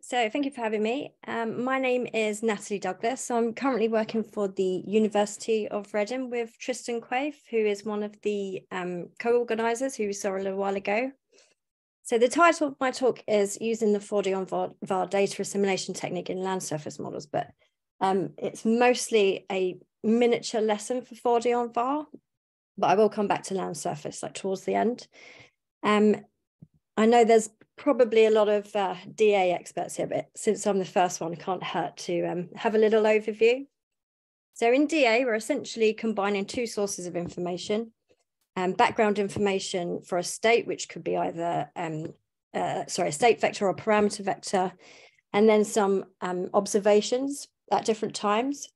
So thank you for having me. Um, my name is Natalie Douglas. I'm currently working for the University of Reading with Tristan Quaife, who is one of the um, co-organisers who we saw a little while ago. So the title of my talk is using the 4DEnVar data assimilation technique in land surface models, but um, it's mostly a miniature lesson for 4DEnVar, but I will come back to land surface like towards the end. Um, I know there's probably a lot of uh, DA experts here, but since I'm the first one, can't hurt to um, have a little overview. So in DA, we're essentially combining two sources of information, um, background information for a state, which could be either, um, uh, sorry, a state vector or parameter vector, and then some um, observations at different times.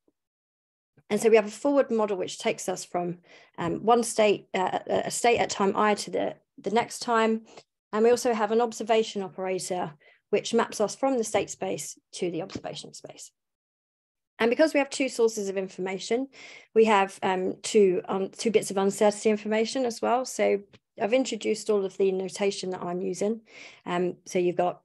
And so we have a forward model which takes us from um, one state, uh, a state at time i to the, the next time, and we also have an observation operator, which maps us from the state space to the observation space. And because we have two sources of information, we have um, two, um, two bits of uncertainty information as well. So I've introduced all of the notation that I'm using. Um, so you've got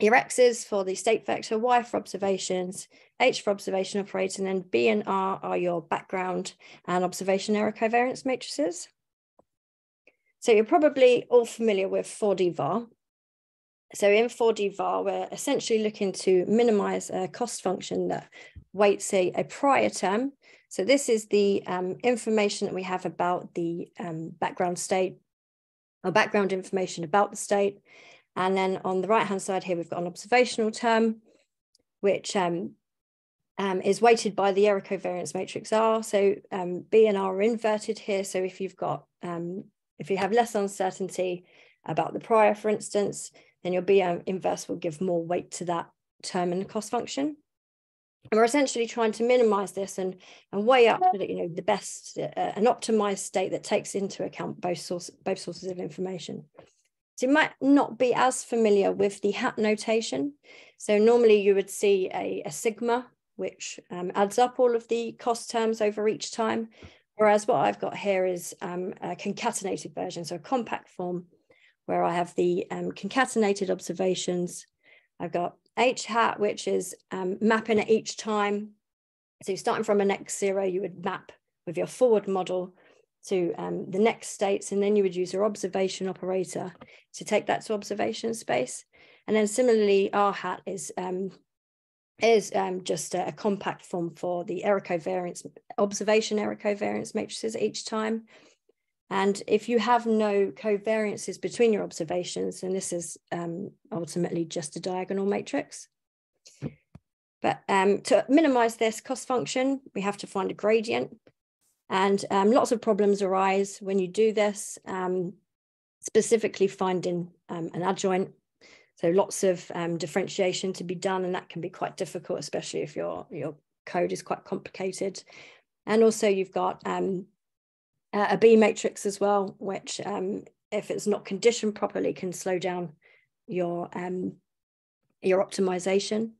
your X's for the state vector, Y for observations, H for observation operator, and then B and R are your background and observation error covariance matrices. So you're probably all familiar with 4D VAR. So in 4D VAR, we're essentially looking to minimize a cost function that weights a, a prior term. So this is the um, information that we have about the um, background state or background information about the state. And then on the right-hand side here, we've got an observational term, which um, um, is weighted by the error covariance matrix R. So um, B and R are inverted here. So if you've got um, if you have less uncertainty about the prior, for instance, then your B inverse will give more weight to that term in the cost function. And we're essentially trying to minimize this and, and weigh up you know, the best, uh, an optimized state that takes into account both, source, both sources of information. So you might not be as familiar with the hat notation. So normally you would see a, a sigma, which um, adds up all of the cost terms over each time. Whereas what I've got here is um, a concatenated version, so a compact form where I have the um, concatenated observations. I've got H hat, which is um, mapping at each time. So starting from an X0, you would map with your forward model to um, the next states, and then you would use your observation operator to take that to observation space. And then similarly, R hat is um, is um, just a, a, compact form for the error covariance, observation error covariance matrices each time. And if you have no covariances between your observations, then this is um, ultimately just a diagonal matrix. But um, to minimize this cost function, we have to find a gradient. And um, lots of problems arise when you do this, um, specifically finding um, an adjoint so lots of um, differentiation to be done, and that can be quite difficult, especially if your your code is quite complicated. And also you've got um, a B matrix as well, which um, if it's not conditioned properly can slow down your um, your optimization.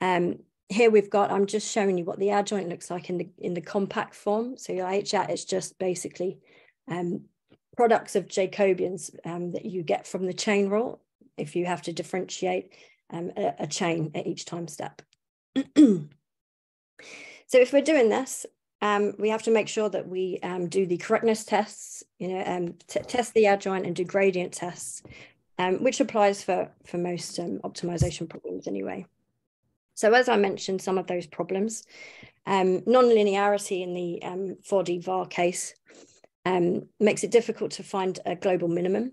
Um, here we've got, I'm just showing you what the adjoint looks like in the in the compact form. So your HAT is just basically um, products of Jacobians that you get from the chain rule if you have to differentiate um, a, a, chain at each time step. so if we're doing this, um, we have to make sure that we um, do the correctness tests, you know, um, test the adjoint and do gradient tests, um, which applies for, for most um, optimization problems anyway. So as I mentioned, some of those problems, um, non-linearity in the 4D VAR case makes it difficult to find a global minimum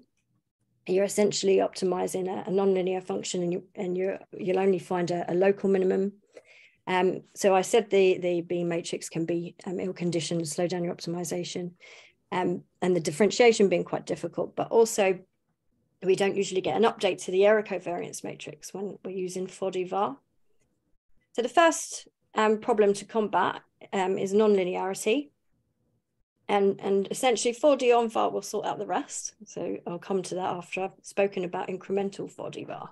you're essentially optimizing a, a nonlinear function and you and you you'll only find a, a local minimum. Um, so I said the the B matrix can be um, ill conditioned, slow down your optimization, um, and the differentiation being quite difficult. But also, we don't usually get an update to the error covariance matrix when we're using 4D VAR. So the first um, problem to combat um, is nonlinearity and and essentially 4DEnVar will sort out the rest. So I'll come to that after I've spoken about incremental 4D VAR.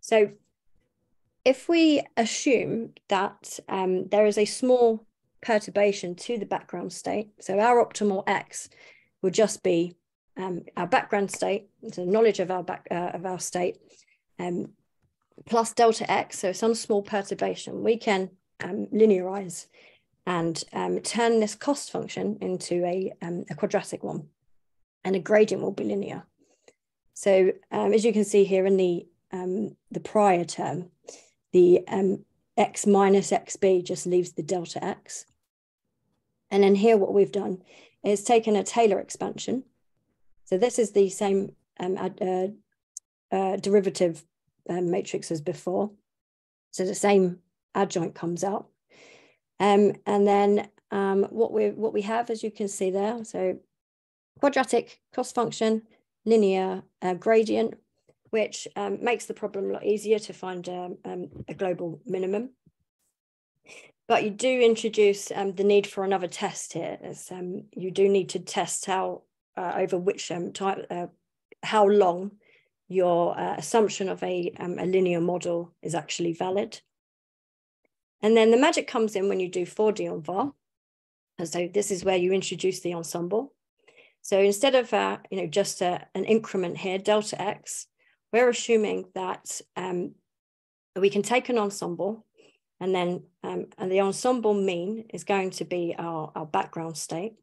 So if we assume that um, there is a small perturbation to the background state, so our optimal X would just be um, our background state, so knowledge of our back uh, of our state, um, plus delta x, so some small perturbation, we can um, linearize and um, turn this cost function into a, um, a quadratic one. And a gradient will be linear. So um, as you can see here in the, um, the prior term, the um, x minus xb just leaves the delta x. And then here what we've done is taken a Taylor expansion. So this is the same uh, uh, derivative um, matrix as before. So the same adjoint comes out. Um, and then um, what we what we have, as you can see there, so quadratic cost function, linear uh, gradient, which um, makes the problem a lot easier to find um, um, a global minimum. But you do introduce um, the need for another test here, as you do need to test how uh, over which type, uh, how long your uh, assumption of a, a linear model is actually valid. And then the magic comes in when you do 4DEnVar. And so this is where you introduce the ensemble. So instead of uh, you know just a, an increment here, delta x, we're assuming that um, we can take an ensemble and then um, and the ensemble mean is going to be our, our background state.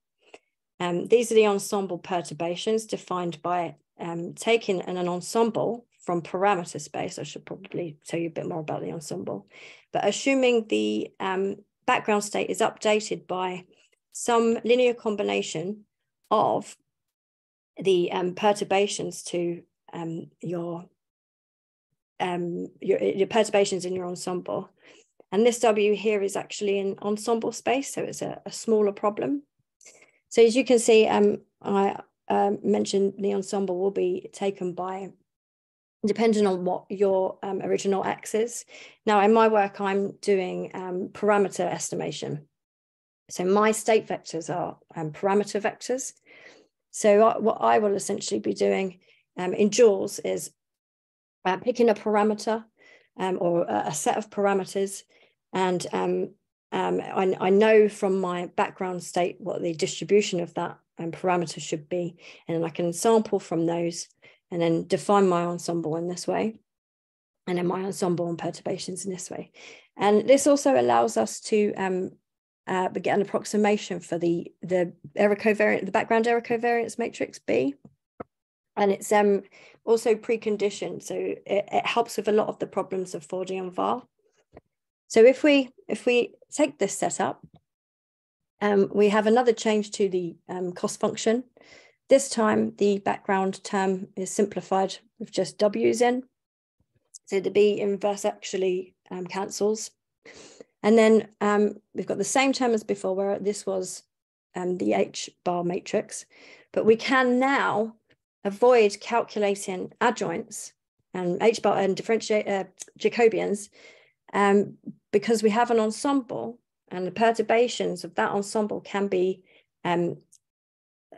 Um, these are the ensemble perturbations defined by um, taking an, an ensemble from parameter space, I should probably tell you a bit more about the ensemble, but assuming the um, background state is updated by some linear combination of the um, perturbations to um, your, um, your, your perturbations in your ensemble. And this W here is actually in ensemble space, so it's a, a smaller problem. So as you can see, um, I, um, mentioned the ensemble will be taken by depending on what your um, original X is. Now, in my work, I'm doing um, parameter estimation. So my state vectors are um, parameter vectors. So I, what I will essentially be doing um, in JULES is uh, picking a parameter um, or a, set of parameters and um, I, I know from my background state what the distribution of that parameters should be. And I can sample from those and then define my ensemble in this way. And then my ensemble and perturbations in this way. And this also allows us to um, uh, get an approximation for the, the error covariant, the background error covariance matrix B. And it's um, also preconditioned. So it, it helps with a lot of the problems of 4D and VAR. So if we if we take this setup um, we have another change to the um, cost function. This time, the background term is simplified with just W's in. So the B inverse actually um, cancels. And then um, we've got the same term as before, where this was um, the H bar matrix, but we can now avoid calculating adjoints and H bar and differentiate uh, Jacobians um, because we have an ensemble and the perturbations of that ensemble can be, um,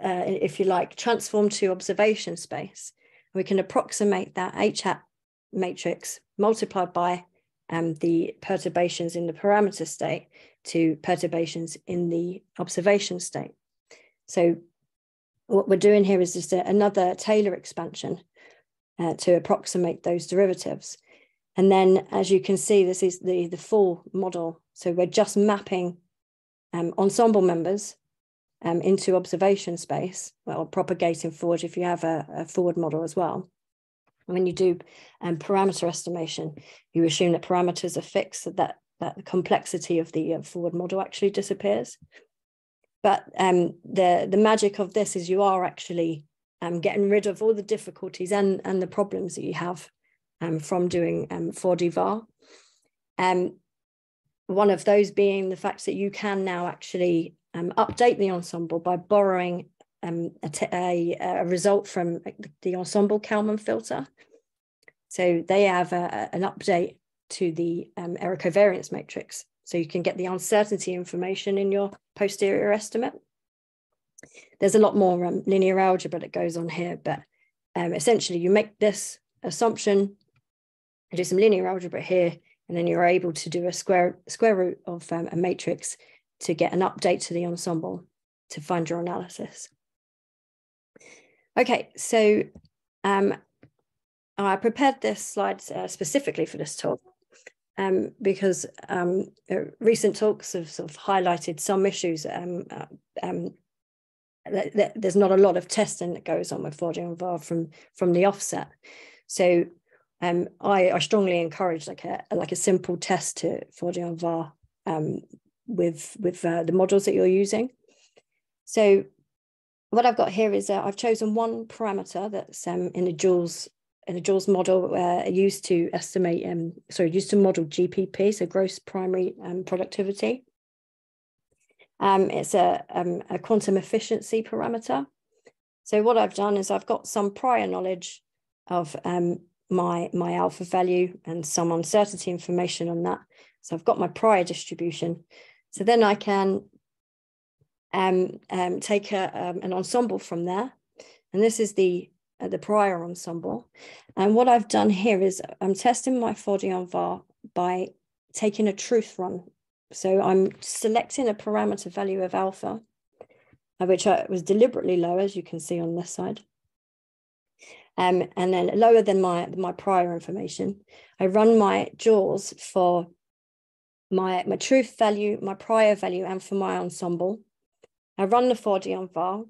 uh, if you like, transformed to observation space. We can approximate that H hat matrix multiplied by um, the perturbations in the parameter state to perturbations in the observation state. So what we're doing here is just a, another Taylor expansion uh, to approximate those derivatives. And then as you can see, this is the, the full model. So we're just mapping um, ensemble members um, into observation space, well, propagating forward if you have a, a forward model as well. when you do um, parameter estimation, you assume that parameters are fixed, so that, that the complexity of the uh, forward model actually disappears. But um, the, the magic of this is you are actually um, getting rid of all the difficulties and, and the problems that you have um, from doing um, 4D VAR. Um, one of those being the fact that you can now actually um, update the ensemble by borrowing um, a, result from the ensemble Kalman filter. So they have a, an update to the um, error covariance matrix. So you can get the uncertainty information in your posterior estimate. There's a lot more um, linear algebra that goes on here, but um, essentially you make this assumption do some linear algebra here, and then you're able to do a square, square root of um, a matrix to get an update to the ensemble to find your analysis. Okay, so um, I prepared this slide uh, specifically for this talk um, because um, uh, recent talks have sort of highlighted some issues. Um, uh, um, that, that there's not a lot of testing that goes on with 4D VAR from from the offset. So um, I, I strongly encourage like a like a simple test to 4D VAR um, with with uh, the models that you're using. So what I've got here is uh, I've chosen one parameter that's um, in a JULES in a JULES model uh, used to estimate, um, sorry, used to model GPP, so gross primary um, productivity. Um, it's a, um, a quantum efficiency parameter. So what I've done is I've got some prior knowledge of um, my, my alpha value and some uncertainty information on that. So I've got my prior distribution. So then I can um, um, take a, um, an ensemble from there. And this is the uh, the prior ensemble. And what I've done here is I'm testing my 4D VAR by taking a truth run. So I'm selecting a parameter value of alpha, uh, which I, was deliberately low, as you can see on this side. Um, and then lower than my, my prior information. I run my JULES for my, my truth value, my prior value, and for my ensemble. I run the 4D VAR,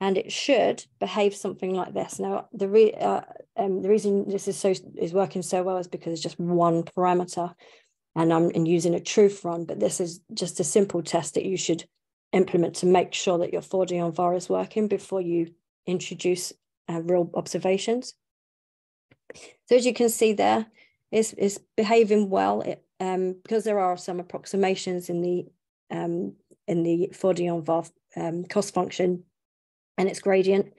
and it should behave something like this. Now, the, re, uh, um, the reason this is so is working so well is because it's just one parameter, and I'm in using a truth run. But this is just a simple test that you should implement to make sure that your 4DEnVar is working before you introduce uh, real observations. So as you can see there, it's, it's behaving well it, um, because there are some approximations in the um, in the 4D VAR um, cost function and its gradient.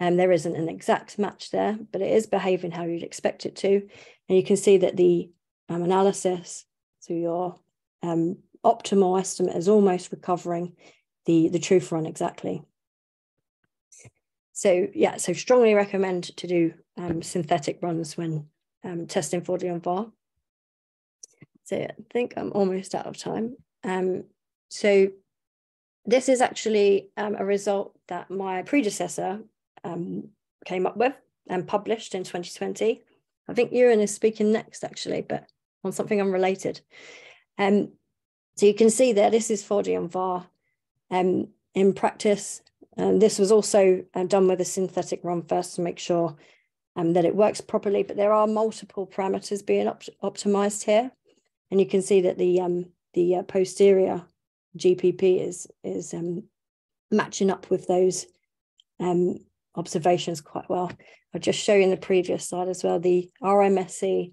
Um, there isn't an exact match there, but it is behaving how you'd expect it to. And you can see that the um, analysis, so your um, optimal estimate is almost recovering the, the truth run exactly. So yeah, so strongly recommend to do synthetic runs when testing 4D VAR. So I think I'm almost out of time. Um, so this is actually um, a result that my predecessor um, came up with and published in 2020. I think Ewan is speaking next, actually, but on something unrelated. Um, so you can see there, this is 4D VAR um, in practice. And this was also uh, done with a synthetic run first to make sure um, that it works properly, but there are multiple parameters being op optimized here. And you can see that the, um, the uh, posterior GPP is is um, matching up with those um, observations quite well. I'll just show you in the previous slide as well. The RMSE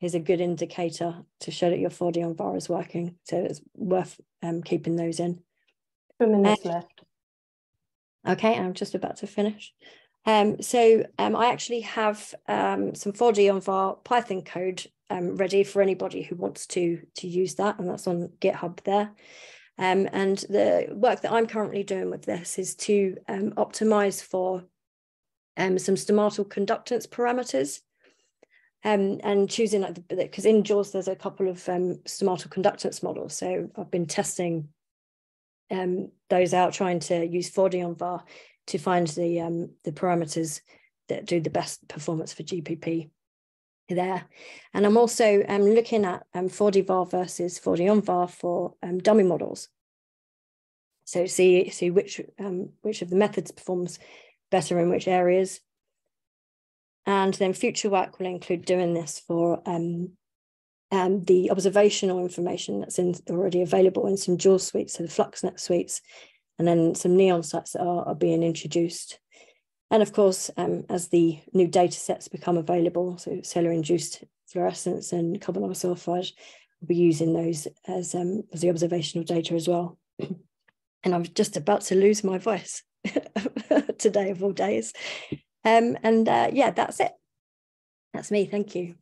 is a good indicator to show that your 4D VAR is working. So it's worth um, keeping those in. Two minutes left. Okay, I'm just about to finish. Um, so um, I actually have um, some 4DEnVar Python code um, ready for anybody who wants to, to use that, and that's on GitHub there. Um, and the work that I'm currently doing with this is to um, optimize for um, some stomatal conductance parameters um, and choosing like because in JULES there's a couple of um, stomatal conductance models. So I've been testing um, those out, trying to use 4DEnVar to find the the parameters that do the best performance for GPP there. And I'm also um, looking at um, 4D VAR versus 4DEnVar for um, dummy models. So see, see which, um, which of the methods performs better in which areas. And then future work will include doing this for um, um, the observational information that's in, already available in some JULES suites, so the FluxNet suites, and then some NEON sites that are, are being introduced and of course, um, as the new data sets become available, so solar induced fluorescence and carbon sulfide, we'll be using those as, um, as the observational data as well. and I'm just about to lose my voice today of all days. Um, and uh, yeah, that's it. That's me. Thank you.